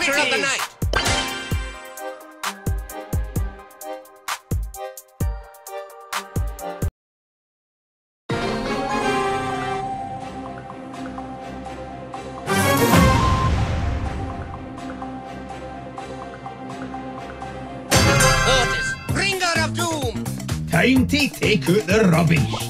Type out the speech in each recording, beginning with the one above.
creature of the night. Of doom. Time to take out the rubbish.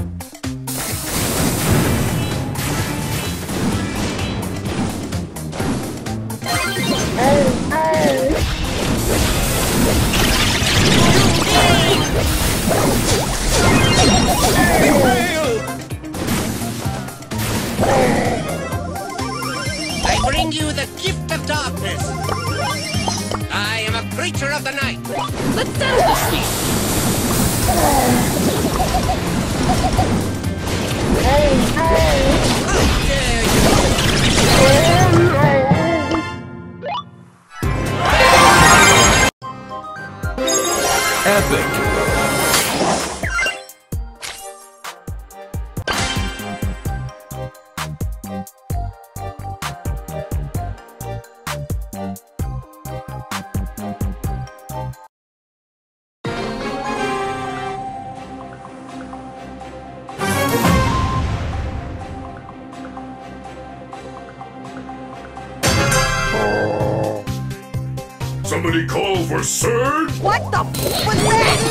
I bring you the gift of darkness. I am a creature of the night. Let's settle this thing. How! Epic. Somebody call for Surge? What the f was that?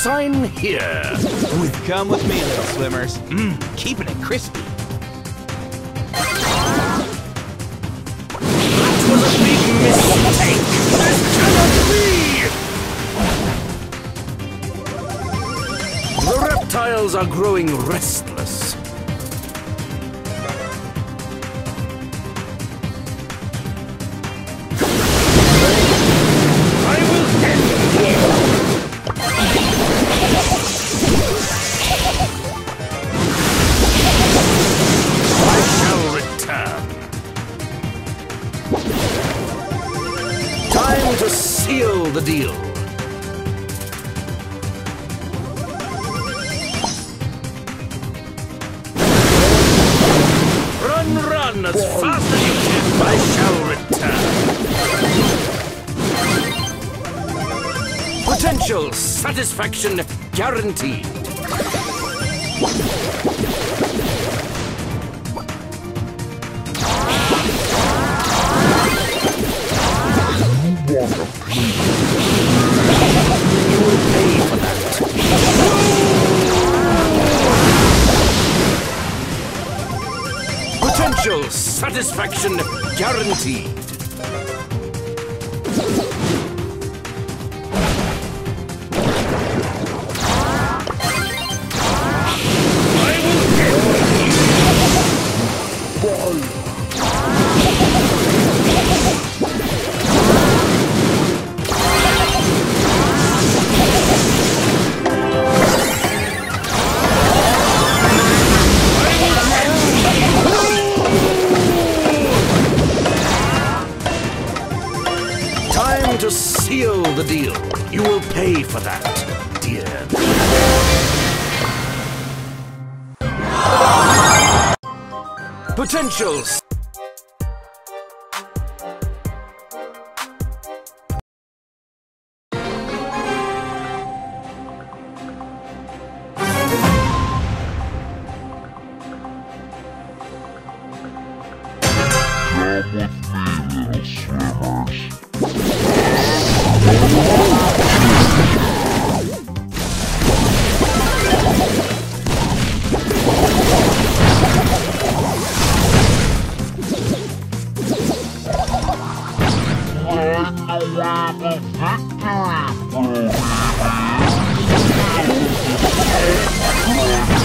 Sign here. Come with me, little swimmers. Mmm, keeping it crispy. That was a big mistake. That cannot be. The reptiles are growing restless. Seal the deal. Run, run as fast as you can. I shall return. Potential satisfaction guaranteed. Satisfaction guaranteed. To seal the deal. You will pay for that, dear. Potentials. Yo, be rabbit's hot to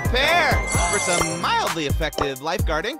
prepared for some mildly effective lifeguarding.